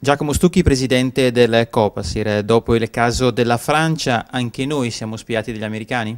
Giacomo Stucchi, presidente del Copasir, dopo il caso della Francia, anche noi siamo spiati dagli americani?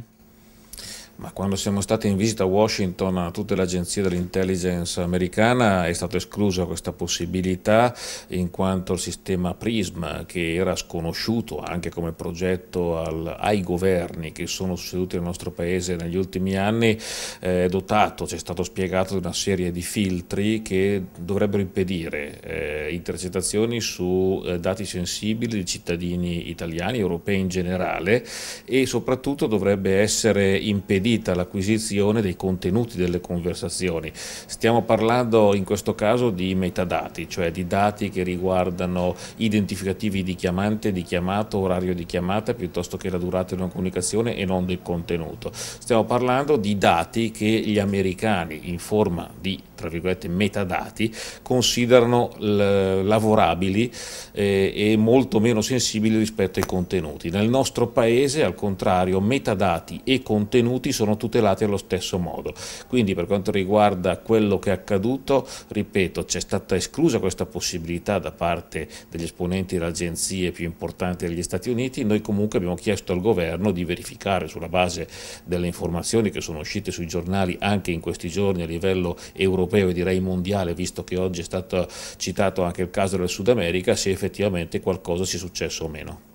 Ma quando siamo stati in visita a Washington a tutte le agenzie dell'intelligence americana è stata esclusa questa possibilità in quanto il sistema PRISM che era sconosciuto anche come progetto al, ai governi che sono succeduti nel nostro paese negli ultimi anni è dotato, ci è stato spiegato di una serie di filtri che dovrebbero impedire eh, intercettazioni su eh, dati sensibili di cittadini italiani, europei in generale e soprattutto dovrebbe essere impedito impedita l'acquisizione dei contenuti delle conversazioni. Stiamo parlando in questo caso di metadati, cioè di dati che riguardano identificativi di chiamante, di chiamato, orario di chiamata, piuttosto che la durata di una comunicazione e non del contenuto. Stiamo parlando di dati che gli americani in forma di tra virgolette metadati considerano lavorabili eh, e molto meno sensibili rispetto ai contenuti. Nel nostro paese al contrario metadati e contenuti sono tutelati allo stesso modo. Quindi per quanto riguarda quello che è accaduto, ripeto, c'è stata esclusa questa possibilità da parte degli esponenti delle agenzie più importanti degli Stati Uniti, noi comunque abbiamo chiesto al governo di verificare sulla base delle informazioni che sono uscite sui giornali anche in questi giorni a livello europeo e direi mondiale, visto che oggi è stato citato anche il caso del Sud America, se effettivamente qualcosa sia successo o meno.